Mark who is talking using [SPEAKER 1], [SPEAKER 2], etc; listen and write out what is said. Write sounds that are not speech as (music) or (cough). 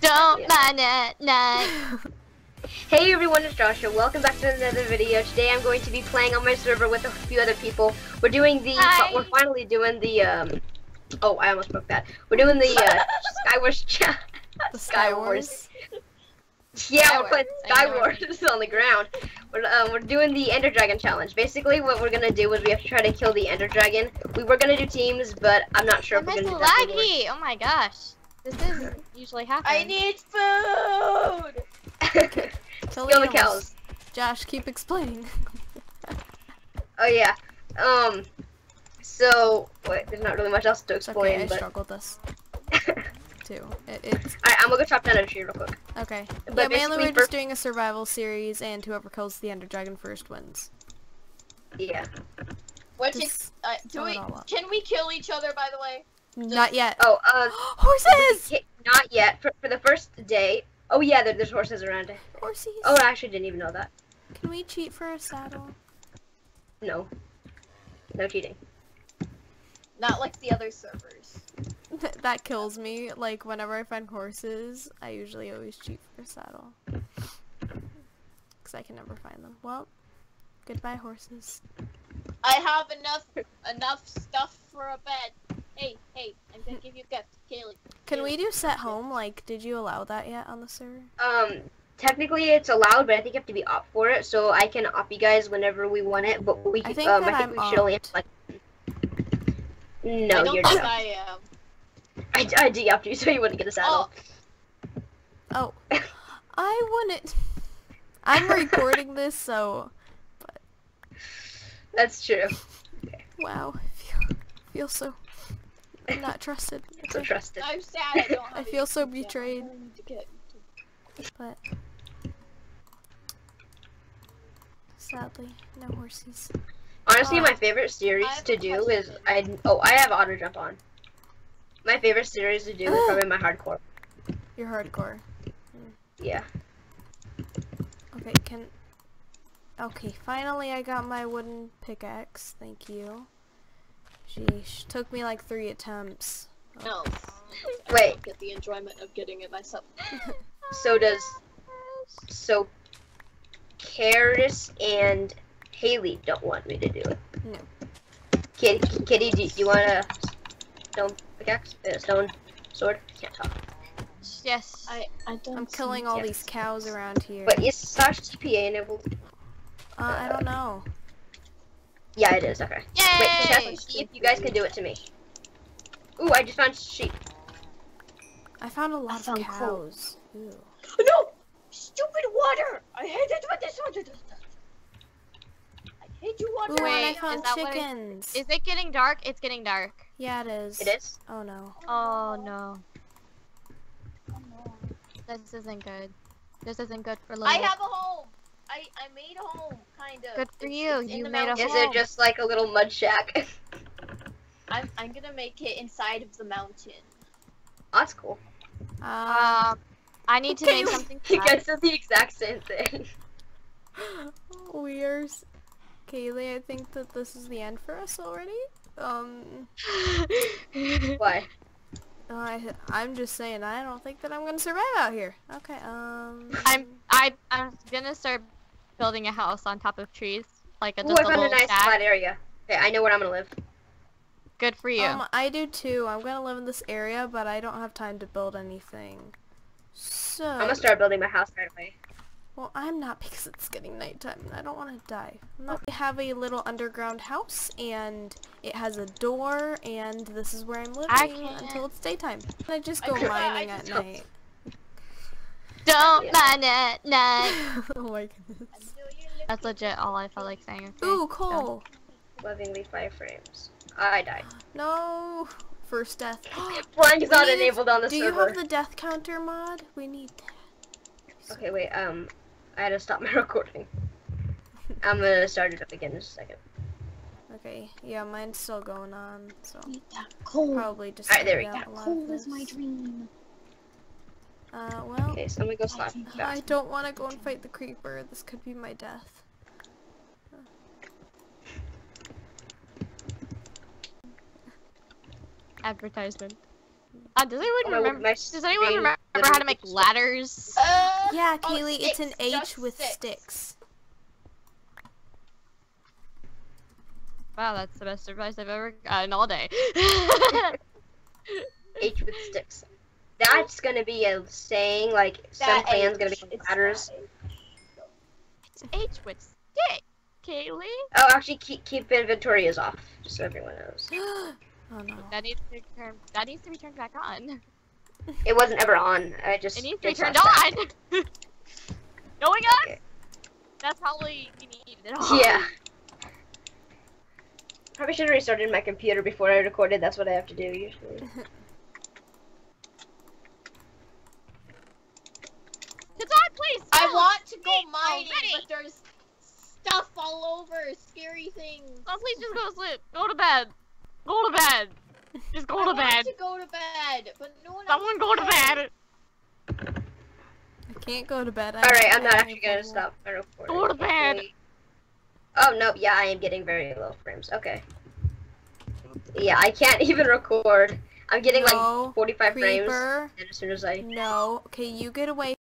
[SPEAKER 1] Don't
[SPEAKER 2] Yeah.
[SPEAKER 1] mind it, night. (laughs)
[SPEAKER 2] Hey everyone, it's Joshua. Welcome back to another video. Today I'm going to be playing on my server with a few other people. We're doing the,
[SPEAKER 1] Hi.
[SPEAKER 2] we're finally doing the, um, oh, I almost broke that. We're doing the, uh, (laughs) Skywars, cha-
[SPEAKER 3] The.
[SPEAKER 2] Yeah, we're
[SPEAKER 1] Skywars.
[SPEAKER 2] playing. Skywars (laughs) on the ground. We're, um, we're doing the Ender Dragon challenge. Basically, what we're gonna do is we have to try to kill the Ender Dragon. We were gonna do teams, but I'm not sure if we're gonna do that.
[SPEAKER 1] laggy? Oh my gosh. This doesn't usually happen.
[SPEAKER 4] I need food.
[SPEAKER 2] anymore. (laughs)
[SPEAKER 3] Kill
[SPEAKER 2] Kill the
[SPEAKER 3] animals.
[SPEAKER 2] cows.
[SPEAKER 3] Josh, keep explaining. (laughs)
[SPEAKER 2] Oh yeah. Um. So wait, there's not really much else to explain,
[SPEAKER 3] okay, I
[SPEAKER 2] but
[SPEAKER 3] struggled this (laughs) too. It, it's
[SPEAKER 2] Alright, I'm gonna go chop down a tree real quick.
[SPEAKER 3] okay.
[SPEAKER 2] But
[SPEAKER 3] yeah, mainly we're just doing a survival series, and whoever kills the Ender Dragon first wins.
[SPEAKER 2] Yeah.
[SPEAKER 4] Which is,
[SPEAKER 3] Just
[SPEAKER 4] uh, do we? Can we kill each other? By the way.
[SPEAKER 3] Not yet.
[SPEAKER 2] Oh, uh, (gasps)
[SPEAKER 3] Horses!
[SPEAKER 2] not yet. For, for the first day. Oh yeah, there, there's horses around.
[SPEAKER 3] Horses.
[SPEAKER 2] Oh, I actually didn't even know that.
[SPEAKER 3] Can we cheat for a saddle?
[SPEAKER 2] No. No cheating.
[SPEAKER 4] Not like the other servers. (laughs)
[SPEAKER 3] that kills me. Like whenever I find horses, I usually always cheat for a saddle. Cause I can never find them. Well, goodbye horses.
[SPEAKER 4] I have enough enough stuff for a bed. Hey, hey, I'm gonna give you a gift, Kailee.
[SPEAKER 3] Can we do set home? Like, did you allow that yet on the server?
[SPEAKER 2] Um, technically it's allowed, but I think you have to be opped for it. So I can opt you guys whenever we want it, but we
[SPEAKER 3] I
[SPEAKER 2] can,
[SPEAKER 3] think
[SPEAKER 2] um, I think we should only have like.
[SPEAKER 4] I
[SPEAKER 2] No,
[SPEAKER 4] don't
[SPEAKER 2] you're not.
[SPEAKER 4] I am.
[SPEAKER 2] I, I de-opped you (laughs) so you wouldn't get a saddle.
[SPEAKER 3] Oh, (laughs) I wouldn't. I'm recording this, so
[SPEAKER 2] That's true. (laughs)
[SPEAKER 3] wow, I feel, feel so not trusted. (laughs)
[SPEAKER 2] So trusted.
[SPEAKER 4] I'm sad. I don't. Have
[SPEAKER 3] I feel so betrayed.
[SPEAKER 4] I'm going to get-
[SPEAKER 3] But sadly, no horses.
[SPEAKER 2] Honestly,
[SPEAKER 3] Uh,
[SPEAKER 2] my favorite series to do is. I oh I have auto jump on. My favorite series to do is (gasps) probably my hardcore.
[SPEAKER 3] You're hardcore.
[SPEAKER 2] Yeah.
[SPEAKER 3] Okay, can. Okay, finally I got my wooden pickaxe. Thank you. Sheesh, took me like three attempts.
[SPEAKER 4] No. (laughs)
[SPEAKER 2] Wait.
[SPEAKER 4] get the enjoyment of getting it myself. (laughs)
[SPEAKER 2] So does so Karis and Haley don't want me to do it.
[SPEAKER 3] No.
[SPEAKER 2] Kitty, Kitty, do you want a stone pickaxe? Uh, stone sword? Can't talk.
[SPEAKER 1] Yes.
[SPEAKER 4] I I don't.
[SPEAKER 3] I'm killing all
[SPEAKER 2] yes.
[SPEAKER 3] these cows around here.
[SPEAKER 2] But is slash TPA enabled?
[SPEAKER 3] Uh, I don't know.
[SPEAKER 2] Yeah, it is. Okay.
[SPEAKER 1] Yay!
[SPEAKER 2] Wait, test and see if you guys can do it to me. Ooh, I just found sheep.
[SPEAKER 3] I found a lot of
[SPEAKER 4] found coal.
[SPEAKER 3] cows. Ew.
[SPEAKER 4] No! Stupid water! I hate it when this water does that. I hate you water.
[SPEAKER 3] Ooh, and I
[SPEAKER 1] Wait, is
[SPEAKER 3] found
[SPEAKER 1] that what it-
[SPEAKER 3] chickens.
[SPEAKER 1] Is it getting dark? It's getting dark.
[SPEAKER 3] Yeah, it is.
[SPEAKER 2] It is.
[SPEAKER 3] Oh no.
[SPEAKER 1] Oh no. This isn't good. This isn't good for little.
[SPEAKER 4] I have a home. I I made a home, kind of.
[SPEAKER 1] Good for you, you made a
[SPEAKER 2] Is it just like a little mud shack? (laughs)
[SPEAKER 4] I'm I'm gonna make it inside of the mountain.
[SPEAKER 2] That's cool.
[SPEAKER 3] Um,
[SPEAKER 1] Um, I need to
[SPEAKER 3] Okay, (laughs)
[SPEAKER 1] make
[SPEAKER 3] you-
[SPEAKER 1] something.
[SPEAKER 2] You
[SPEAKER 1] fun.
[SPEAKER 2] guys did the exact same thing.
[SPEAKER 3] we are. s- Kailee, I think that this is the end for us already. Um, (laughs)
[SPEAKER 2] Why?
[SPEAKER 3] I, I'm just saying, I don't think that I'm gonna survive out here. Okay, um.
[SPEAKER 1] I'm I I'm gonna start building a house on top of trees, like a
[SPEAKER 2] Ooh,
[SPEAKER 1] just
[SPEAKER 2] I
[SPEAKER 1] a
[SPEAKER 2] found a nice
[SPEAKER 1] shack.
[SPEAKER 2] flat area. Okay, I know where I'm gonna live.
[SPEAKER 1] Good for you.
[SPEAKER 3] Um, I do too. I'm gonna live in this area, but I don't have time to build anything. So,
[SPEAKER 2] I'm gonna start building my house right away.
[SPEAKER 3] well, I'm not (laughs) because it's getting nighttime and I don't want to die. I'm not. We have a little underground house and it has a door and this is where I'm living until it's daytime. And I just go
[SPEAKER 4] can't- (laughs)
[SPEAKER 3] mining
[SPEAKER 4] I
[SPEAKER 3] at
[SPEAKER 4] just-
[SPEAKER 3] night.
[SPEAKER 1] Don't
[SPEAKER 2] Yeah.
[SPEAKER 1] mind it, night. (laughs)
[SPEAKER 3] oh my goodness.
[SPEAKER 1] That's legit all I felt like saying. Okay?
[SPEAKER 3] Ooh, coal.
[SPEAKER 2] Lovingly five frames. I died.
[SPEAKER 3] No. First death. (gasps)
[SPEAKER 2] Flying is not
[SPEAKER 3] need-
[SPEAKER 2] enabled on the
[SPEAKER 3] Do you have the death counter mod? We need that.
[SPEAKER 2] Okay, wait. Um, I had to stop (laughs) my recording. I'm gonna start it up again in just a second.
[SPEAKER 3] Okay, yeah, mine's still going on, so
[SPEAKER 4] That coal.
[SPEAKER 3] probably just
[SPEAKER 2] Alright, there we go.
[SPEAKER 3] out a
[SPEAKER 4] Coal is my dream.
[SPEAKER 3] Uh, well,
[SPEAKER 2] Okay, so I'm gonna go slash
[SPEAKER 4] can-
[SPEAKER 3] I don't want to go and fight the creeper. This could be my death.
[SPEAKER 1] Advertisement. Uh, does anyone
[SPEAKER 2] Oh,
[SPEAKER 1] remember?
[SPEAKER 2] my
[SPEAKER 1] Does anyone remember how to make ladders?
[SPEAKER 4] Uh,
[SPEAKER 3] Yeah,
[SPEAKER 4] oh,
[SPEAKER 3] Kailee, it's an H
[SPEAKER 4] just
[SPEAKER 3] with
[SPEAKER 4] sticks.
[SPEAKER 3] sticks.
[SPEAKER 1] Wow, that's the best advice I've ever gotten all day. (laughs)
[SPEAKER 2] H with sticks. That's gonna be a saying. Like some
[SPEAKER 4] That
[SPEAKER 2] clans
[SPEAKER 4] H,
[SPEAKER 2] gonna be
[SPEAKER 4] it's
[SPEAKER 2] ladders.
[SPEAKER 4] that H.
[SPEAKER 1] It's H with stick, Kailee.
[SPEAKER 2] Oh, actually, keep keep inventory is off, just so everyone knows. (gasps)
[SPEAKER 3] oh no.
[SPEAKER 1] That needs to be turned. That needs to be turned back on. (laughs)
[SPEAKER 2] It wasn't ever on. I just.
[SPEAKER 1] It needs to be turned on. (laughs) Knowing us,
[SPEAKER 2] Okay.
[SPEAKER 1] that's probably you need it on.
[SPEAKER 2] Yeah. Probably should have restarted my computer before I recorded. That's what I have to do usually. (laughs)
[SPEAKER 1] please.
[SPEAKER 4] I want to go mining,
[SPEAKER 1] already.
[SPEAKER 4] but there's stuff all over, scary things.
[SPEAKER 1] Oh, please just go to sleep. Go to bed. Go to bed. Just go
[SPEAKER 4] I
[SPEAKER 1] to
[SPEAKER 4] want
[SPEAKER 1] bed.
[SPEAKER 4] to go to bed, but no one
[SPEAKER 1] Someone go to
[SPEAKER 4] can.
[SPEAKER 1] bed.
[SPEAKER 3] I can't go to bed. I
[SPEAKER 2] All right,
[SPEAKER 3] don't
[SPEAKER 2] I'm not
[SPEAKER 3] have
[SPEAKER 2] actually gonna stop my recording.
[SPEAKER 1] Go to bed.
[SPEAKER 2] Wait. Oh no, yeah, I am getting very low frames. Okay. Yeah, I can't (laughs) even record. I'm getting like
[SPEAKER 3] No,
[SPEAKER 2] 45 frames,
[SPEAKER 3] Creeper.
[SPEAKER 2] and as soon as I
[SPEAKER 3] No. Okay, you get away